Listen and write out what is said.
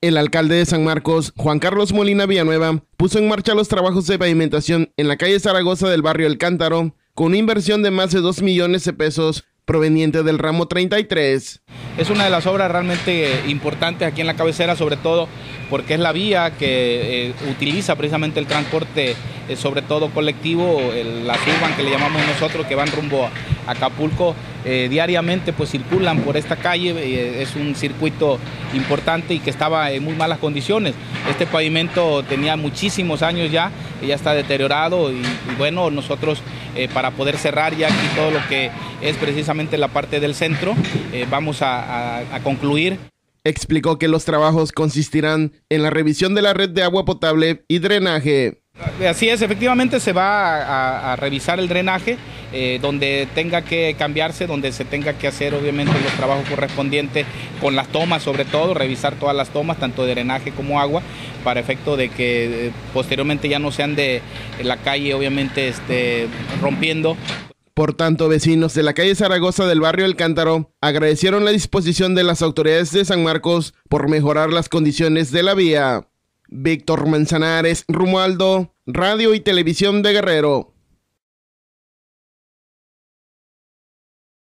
El alcalde de San Marcos, Juan Carlos Molina Villanueva, puso en marcha los trabajos de pavimentación en la calle Zaragoza del barrio El Cántaro, con una inversión de más de 2 millones de pesos proveniente del ramo 33. Es una de las obras realmente importantes aquí en la cabecera, sobre todo porque es la vía que eh, utiliza precisamente el transporte, eh, sobre todo colectivo, la urban que le llamamos nosotros, que van rumbo a Acapulco, eh, diariamente pues circulan por esta calle, es un circuito importante y que estaba en muy malas condiciones. Este pavimento tenía muchísimos años ya, ya está deteriorado y, bueno, nosotros para poder cerrar ya aquí todo lo que es precisamente la parte del centro, vamos a concluir. Explicó que los trabajos consistirán en la revisión de la red de agua potable y drenaje. Así es, efectivamente se va a, revisar el drenaje, eh, donde tenga que cambiarse, donde se tenga que hacer obviamente los trabajos correspondientes con las tomas, sobre todo, revisar todas las tomas, tanto de drenaje como agua, para efecto de que eh, posteriormente ya no sean de la calle, obviamente, este, rompiendo. Por tanto, vecinos de la calle Zaragoza del barrio El Cántaro agradecieron la disposición de las autoridades de San Marcos por mejorar las condiciones de la vía. Víctor Manzanares, Rumualdo, Radio y Televisión de Guerrero.